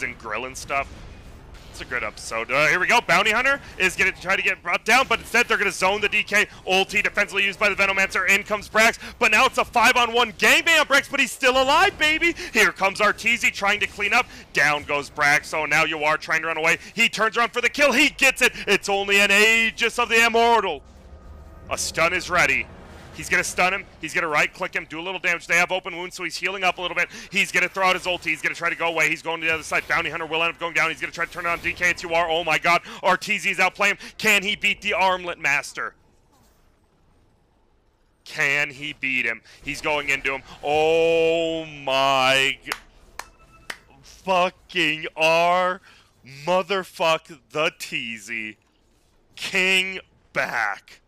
and grilling stuff. It's a good episode. Uh, here we go. Bounty Hunter is going to try to get brought down, but instead they're going to zone the DK. Ulti defensively used by the Venomancer. In comes Brax, but now it's a 5-on-1 gangbang on Brax, but he's still alive, baby. Here comes Arteezy trying to clean up. Down goes Brax, so now you are trying to run away. He turns around for the kill. He gets it. It's only an Aegis of the Immortal. A stun is ready. He's going to stun him. He's going to right-click him, do a little damage. They have open wounds, so he's healing up a little bit. He's going to throw out his ulti. He's going to try to go away. He's going to the other side. Bounty Hunter will end up going down. He's going to try to turn on DK. It's UR. Oh, my God. Arteezy is outplaying him. Can he beat the Armlet Master? Can he beat him? He's going into him. Oh, my... Fucking R... Motherfuck the Teasy. King back.